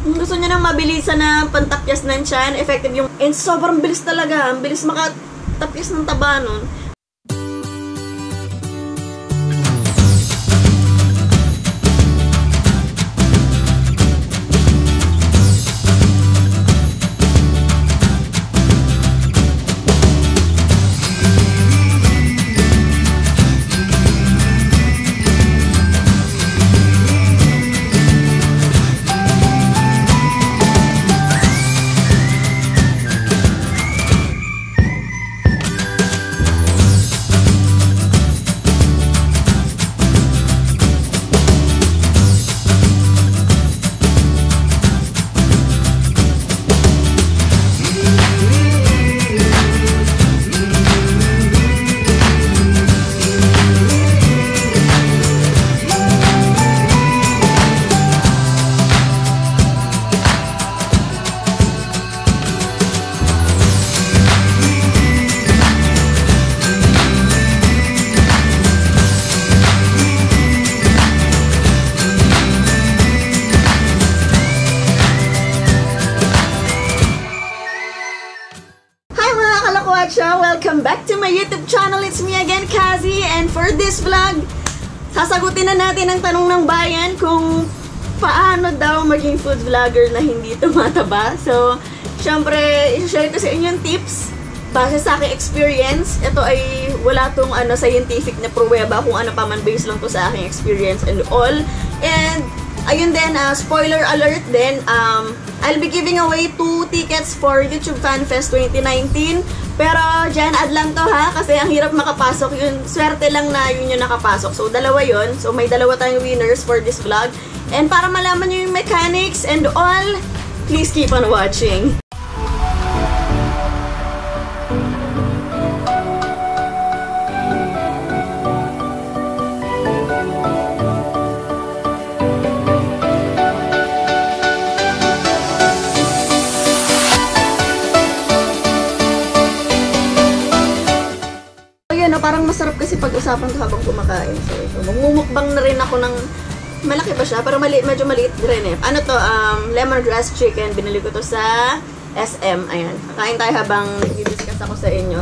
Gusto niyo ng mabilisan na pantapyas ng tiyan, effective yung, and sobrang bilis talaga. Ang bilis makatapyas ng taba nun. For this vlog, sasagutin na natin ang tanong ng bayan kung paano daw maging food vlogger na hindi tumataba. So, syempre, i-share ko sa inyo yung tips base sa aking experience. Ito ay wala tong ano, scientific na pruweba kung ano pa man based lang to sa aking experience and all. And Ayun din, uh, spoiler alert din, um, I'll be giving away two tickets for YouTube Fan Fest 2019. Pero dyan, add lang to ha, kasi ang hirap makapasok. Yun, swerte lang na yun yung nakapasok. So, dalawa yun. So, may dalawa tayong winners for this vlog. And para malaman nyo yung mechanics and all, please keep on watching. Ayun, no, parang masarap kasi pag-usapan to habang kumakain. So, magmumukbang na rin ako ng malaki pa siya, pero mali, medyo maliit rin eh. Ano to, um, lemongrass chicken. Binili ko to sa SM. Ayan. Kakain tayo habang i-discuss ako sa inyo.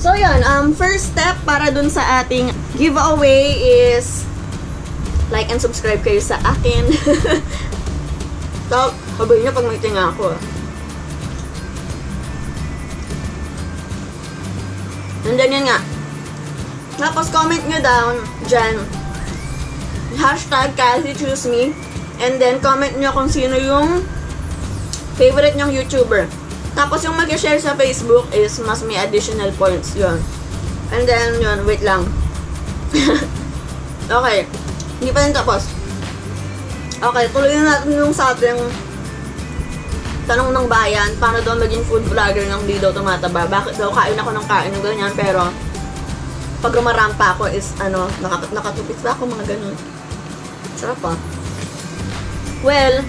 So, yun. Um, first step para dun sa ating giveaway is like and subscribe kayo sa akin. so, sabihin nyo pag may tinga ako. Nandyan yan nga. Tapos comment nyo down dyan. Hashtag Cassie Choose Me. And then comment nyo kung sino yung favorite nyong YouTuber. Tapos yung mag-share sa Facebook is mas may additional points. Yun. And then yun, wait lang. okay. Hindi pa rin tapos. Okay, tuloy na natin yung sa ating tanong ng bayan, paano daw maging food vlogger nang di daw tumataba? Bakit daw kain ako ng kain ng ganyan, pero pag rumarampa ako is, ano, nakat nakatupit pa ako, mga ganun. Sarap pa. Well,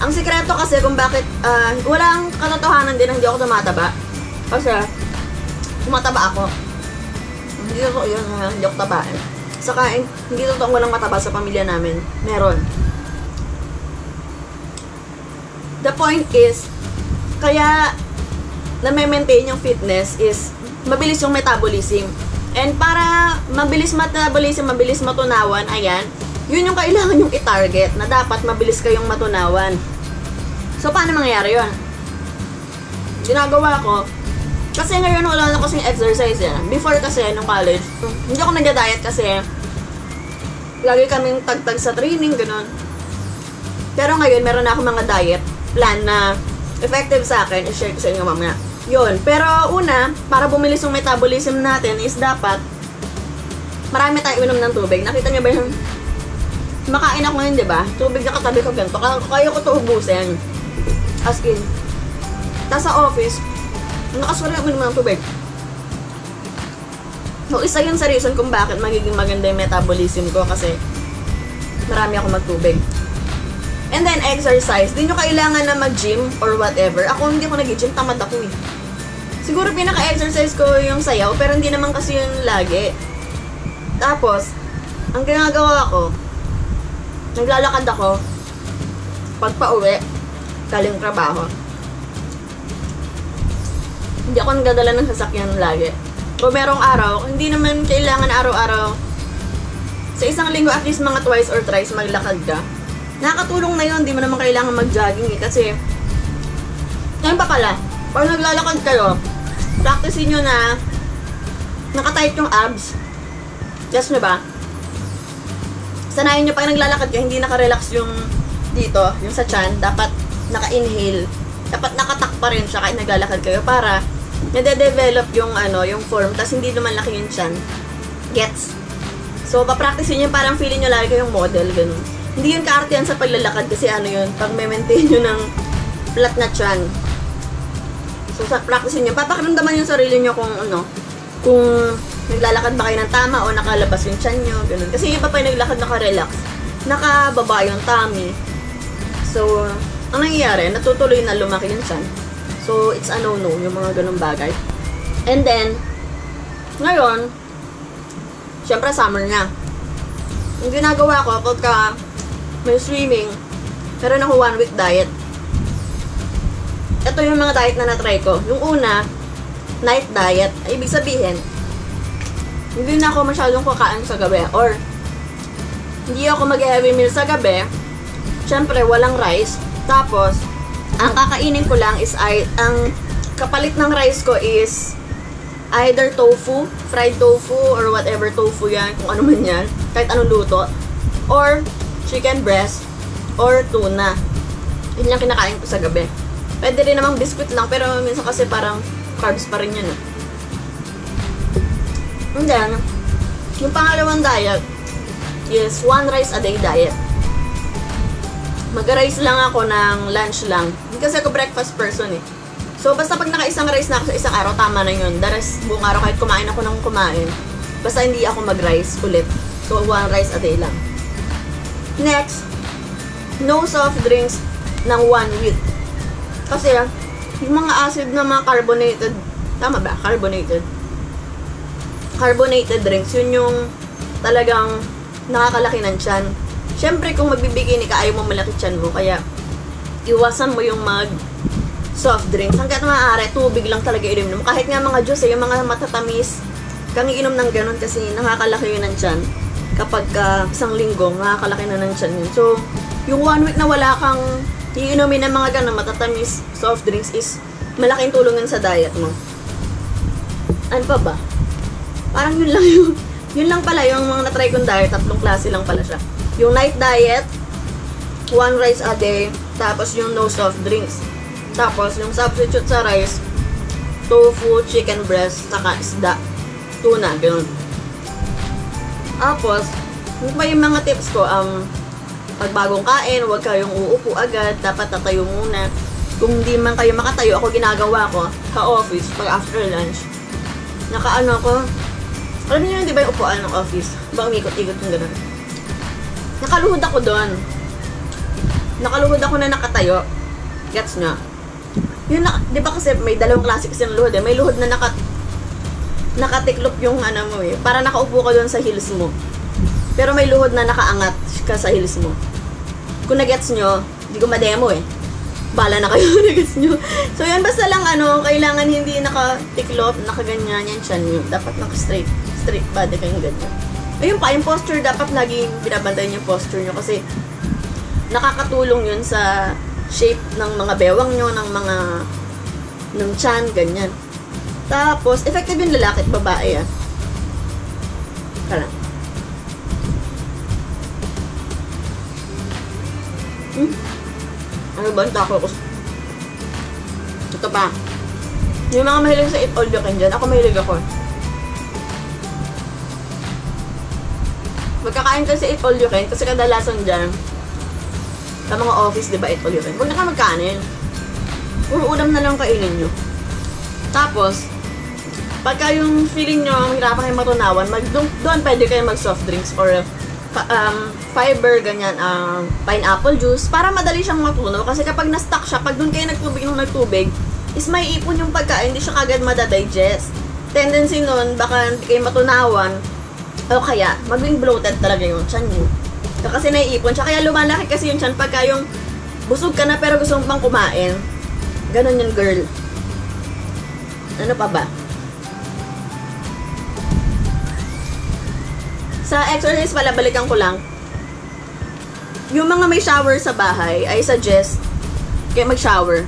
ang sikreto kasi kung bakit, ah, walang katotohanan din hindi ako tumataba. Kasi, tumataba ako. Hindi totoo yun, hindi ako tabain. Saka, hindi totoo walang mataba sa pamilya namin. Meron. The point is, kaya na may maintain yung fitness is mabilis yung metabolism. And para mabilis metabolism, mabilis matunawan, ayan, yun yung kailangan yung i-target na dapat mabilis kayong matunawan. So, paano mangyayari yun? Ginagawa ko, kasi ngayon wala na kasing exercise yan. Before kasi, nung college, hindi ako nag-diet kasi lagi kaming tagtag sa training, ganun. Pero ngayon, meron na ako mga diet plan na effective sa akin, i-share ko sa inyo mamaya. Yun. Pero una, para bumilis yung metabolism natin is dapat marami tayong inom ng tubig. Nakita niyo ba yung makain ako ngayon, di ba? Tubig na katabi ko ganito. Kaya, ko ito ubusin. As in. Tapos sa office, nakaswari ako inom ng tubig. So, isa yun sa reason kung bakit magiging maganda yung metabolism ko kasi marami ako magtubig. And then, exercise. Di nyo kailangan na mag-gym or whatever. Ako, hindi ako nag-gym. Tamad ako eh. Siguro pinaka-exercise ko yung sayaw, pero hindi naman kasi yun lagi. Tapos, ang ginagawa ko, naglalakad ako, pag pauwi, galing trabaho, hindi ako nagdadala ng sasakyan lagi. O merong araw, hindi naman kailangan araw-araw. Sa isang linggo, at least mga twice or thrice maglakad ka. Nakakatulong na yun, hindi mo naman kailangan mag-jogging eh. Kasi, ngayon pa pala, pag naglalakad kayo, practicein nyo na nakatight yung abs. Yes nyo ba? Sanayin nyo pag naglalakad ka, hindi nakarelax yung dito, yung sa chan, dapat naka-inhale. Dapat nakatak pa rin siya kahit naglalakad kayo para nade-develop yung ano, yung form, tas hindi naman laki yung chan. Gets? So, papractice yun yung parang feeling nyo lagi kayong model, ganun. Hindi yun kaartihan sa paglalakad kasi ano yun, pag maintain nyo ng flat na chan. So, sa practice nyo, papakiramdaman yung sarili nyo kung ano, kung naglalakad ba kayo ng tama o nakalabas yung chan nyo, ganun. Kasi yung pa pa yung naglakad naka-relax, nakababa yung tummy. So, ang nangyayari, natutuloy na lumaki yung chan. So, it's a no-no, yung mga ganung bagay. And then, ngayon, syempre summer na. Yung ginagawa ko, pagka may swimming, meron ako one week diet. Ito yung mga diet na na-try ko. Yung una, night diet. Ay, ibig sabihin, hindi na ako masyadong kakain sa gabi. Or, hindi ako mag-heavy meal sa gabi. Siyempre, walang rice. Tapos, ang kakainin ko lang is ay, ang kapalit ng rice ko is either tofu, fried tofu, or whatever tofu yan, kung ano man yan, kahit anong luto, or chicken breast, or tuna. Yun yung kinakain ko sa gabi. Pwede rin namang biscuit lang, pero minsan kasi parang carbs pa rin yan. Eh. And then, yung pangalawang diet is one rice a day diet. Mag-rice lang ako ng lunch lang. Hindi kasi ako breakfast person eh. So, basta pag naka-isang rice na ako sa isang araw, tama na yun. The rest, buong araw, kahit kumain ako ng kumain, basta hindi ako mag-rice ulit. So, one rice a day lang. Next, no soft drinks ng one week. Kasi, yung mga acid na mga carbonated, tama ba? Carbonated. Carbonated drinks, yun yung talagang nakakalaki ng tiyan. Siyempre, kung magbibikini ka, ayaw mo malaki tiyan mo. Kaya, iwasan mo yung mag soft drinks. Hanggat maaari, tubig lang talaga inom mo. Kahit nga mga juice, eh, yung mga matatamis, kang inom ng ganun kasi nakakalaki yun ng tiyan. Kapag uh, isang linggo, nakakalaki na ng tiyan yun. So, yung one week na wala kang iinumin ng mga ganun, matatamis soft drinks is malaking tulong sa diet mo. Ano pa ba? Parang yun lang yung, yun lang pala yung mga na-try kong diet, tatlong klase lang pala siya. Yung night diet, one rice a day, tapos yung no soft drinks. Tapos, yung substitute sa rice, tofu, chicken breast, saka isda, tuna, ganun. Tapos, yung mga tips ko, um, pag bagong kain, huwag kayong uupo agad, dapat tatayo muna. Kung hindi man kayo makatayo, ako ginagawa ko, sa office, pag after lunch, nakaano ko, alam niyo di ba yung upuan ng office? Ba umikot-ikot yung ganun. Nakaluhod ako doon. Nakaluhod ako na nakatayo. Gets nyo? Yun na, di ba kasi may dalawang klase kasi ng luhod eh. May luhod na naka, nakatiklop yung ano mo eh. Para nakaupo ka doon sa heels mo. Pero may luhod na nakaangat ka sa heels mo. Kung nagets nyo, hindi ko ma-demo eh. Bala na kayo, nagets nyo. So yan, basta lang ano, kailangan hindi nakatiklop, nakaganyan yan chan nyo. Dapat naka-straight, straight body kayong ganyan. Ayun pa, yung posture, dapat laging binabantayan yung posture nyo kasi nakakatulong yun sa shape ng mga bewang nyo, ng mga ng chan, ganyan. Tapos, effective yung lalaki at babae, ah. Kala. Hmm? Ano ba ang tako ko? Ito pa. Yung mga mahilig sa eat all you can dyan, ako mahilig ako. Magkakain ka sa eat all you can kasi kadalasan dyan, sa mga office, di ba, eat all you can. Huwag na ka magkanin. Puro ulam na lang kainin nyo. Tapos, pagka yung feeling nyo, hirapan kayo matunawan, mag, doon, doon pwede kayo mag soft drinks or um, fiber, ganyan, um, pineapple juice, para madali siyang matunaw. Kasi kapag na-stuck siya, pag doon kayo nagtubig ng nagtubig, is may ipon yung pagkain, hindi siya kagad madadigest. Tendency nun, baka hindi kayo matunawan, o kaya, maging bloated talaga yung chan nyo. Kasi naiipon siya. Kaya lumalaki kasi yung chan pagka yung busog ka na pero gusto mo pang kumain. Ganon yung girl. Ano pa ba? Sa exercise pala, balikan ko lang. Yung mga may shower sa bahay, I suggest kayo mag-shower.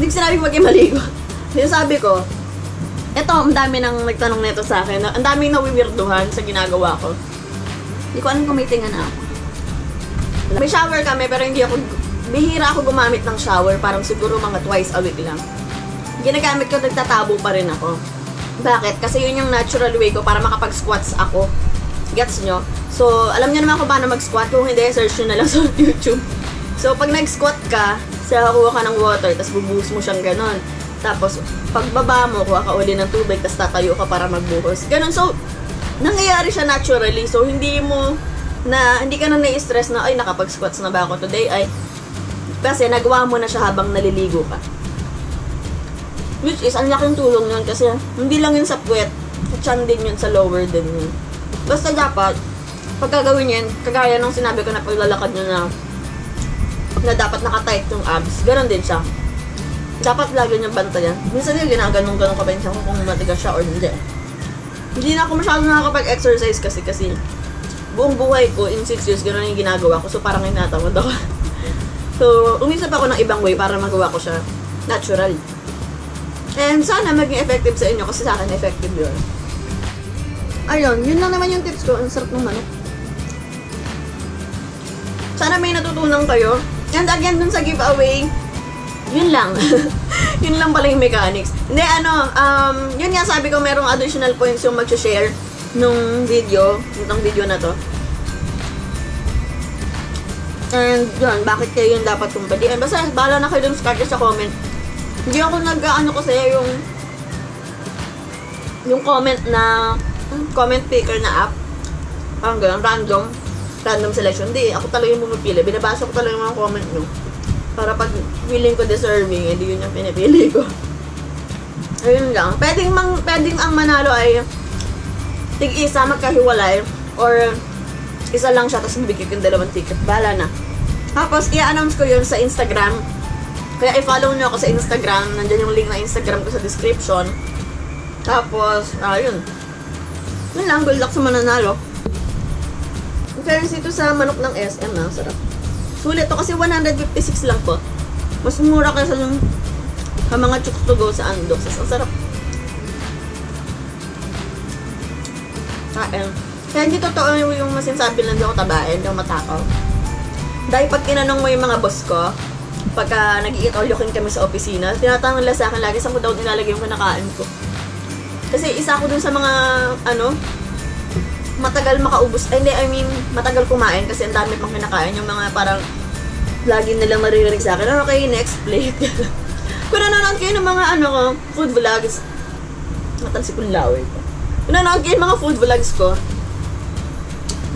Hindi ko sinabi mag maligo. Sinasabi ko, eto, ang dami nang nagtanong nito sa akin. Ang daming nawiwirduhan sa ginagawa ko. Hindi ko alam kung may tinga na ako. May shower kami, pero hindi ako, bihira ako gumamit ng shower. Parang siguro mga twice a week lang. Ginagamit ko, nagtatabo pa rin ako. Bakit? Kasi yun yung natural way ko para makapag-squats ako. Gets nyo? So, alam nyo naman kung paano mag-squat. Kung hindi, search nyo na lang sa YouTube. So, pag nag-squat ka, sa kuha ka ng water, tapos bubuhos mo siyang ganon. Tapos, pagbaba mo, kuha ka uli ng tubig, tapos tatayo ka para magbuhos. Ganon. So, nangyayari siya naturally. So, hindi mo na, hindi ka na nai-stress na, ay, nakapag-squats na ba ako today? Ay, kasi nagawa mo na siya habang naliligo ka. Which is, ang laking tulong yun kasi hindi lang yun sa puwet, sa chan din yun, sa lower din yun. Basta dapat, pag gagawin yan, kagaya nung sinabi ko na paglalakad nyo na na dapat nakatight yung abs, ganon din siya. Dapat lagi niyang bantayan. Minsan yung ginaganong-ganong ka pa siya kung matigas siya or hindi. Hindi na ako masyado nakakapag-exercise kasi kasi buong buhay ko, in 6 years, gano'n yung ginagawa ko. So, parang inatamad ako. so, umisap ako ng ibang way para magawa ko siya natural. And sana maging effective sa inyo kasi sa akin effective yun. Ayun, yun lang naman yung tips ko. Ang sarap ng manok. Sana may natutunan kayo. And again, dun sa giveaway, yun lang. yun lang pala yung mechanics. Hindi, ano, um, yun nga sabi ko, merong additional points yung mag-share nung video, itong video na to. And yun, bakit kayo yung dapat kumpadian? Basta, bahala na kayo dun sa sa comment. Hindi ako nag-ano kasi yung yung comment na comment picker na app. Parang ganun, random. Random selection. Hindi, ako talaga yung pumipili. Binabasa ko talaga yung mga comment nyo. Para pag feeling ko deserving, hindi yun yung pinipili ko. Ayun lang. Pwedeng, mang, pwedeng ang manalo ay tig-isa magkahiwalay or isa lang siya tapos bibigyan ko yung dalawang ticket. Bahala na. Tapos, i-announce ko yun sa Instagram. Kaya i-follow nyo ako sa Instagram. Nandyan yung link na Instagram ko sa description. Tapos, ayun. Ah, yun lang, good luck sa mananalo. In fairness ito sa manok ng SM, ah, sarap. Sulit to kasi 156 lang po. Mas mura kasi yung sa mga chooks to go sa Andox. Ang sarap. Kain. Kaya hindi totoo yung, yung masinsabi lang ako tabain, ako matakaw. Dahil pag tinanong mo yung mga boss ko, pagka nag-eat all kami sa opisina, tinatanong nila sa akin lagi saan ko daw nilalagay yung kinakain ko. Kasi isa ako dun sa mga, ano, matagal makaubos, eh, hindi, I mean, matagal kumain kasi ang dami pang kinakain. Yung mga parang, lagi nilang maririnig sa akin, okay, next plate. Kung nanonood kayo ng mga, ano ko, food vlogs, matansi kong laway ko. Kung nanonood kayo ng mga food vlogs ko,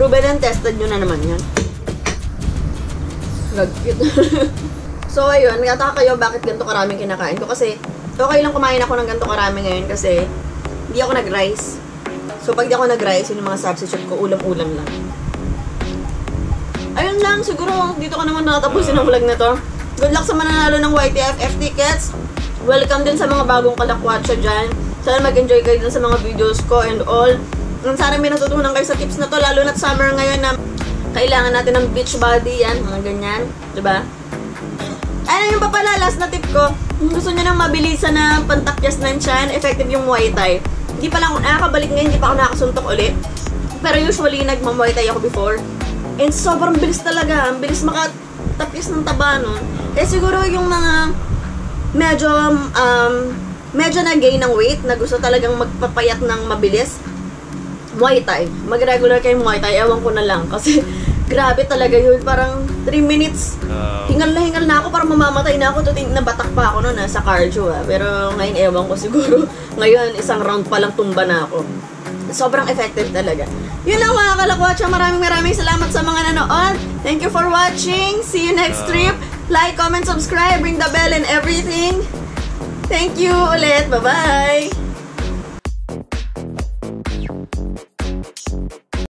proven and tested nyo na naman yun. Gagkit. so, ayun, nagtataka kayo bakit ganito karaming kinakain ko. Kasi, okay lang kumain ako ng ganito karami ngayon kasi hindi ako nag-rice. So, pag di ako nag-rice, yun yung mga substitute ko, ulam-ulam lang. Ayun lang, siguro dito ko naman natapusin ang vlog na to. Good luck sa mananalo ng YTFF tickets. Welcome din sa mga bagong kalakwatsa dyan. Sana mag-enjoy kayo din sa mga videos ko and all. And sana may natutunan kayo sa tips na to, lalo na summer ngayon na kailangan natin ng beach body, yan, mga ganyan. ba? Diba? Ano yung papala, last na tip ko, kung gusto nyo ng mabilisan na pantakyas ng chan, effective yung Muay Thai. Hindi pa lang ako nakakabalik ngayon, hindi pa ako nakasuntok ulit. Pero usually, nagmamuay Thai ako before. And sobrang bilis talaga, ang bilis makatapyas ng taba nun. Eh siguro yung mga medyo, um, medyo na-gain ng weight, na gusto talagang magpapayat ng mabilis, Muay Thai. Mag-regular kayo Muay Thai, ewan ko na lang. Kasi, grabe talaga yun. Parang 3 minutes, hingal na hingal na ako, parang mamamatay na ako. Tuting nabatak pa ako noon sa cardio ah. Pero ngayon, ewan ko siguro. Ngayon, isang round pa lang tumba na ako. Sobrang effective talaga. Yun lang mga kalakwatsa. Maraming maraming salamat sa mga nanood. Thank you for watching. See you next trip. Like, comment, subscribe, ring the bell and everything. Thank you ulit. Bye-bye.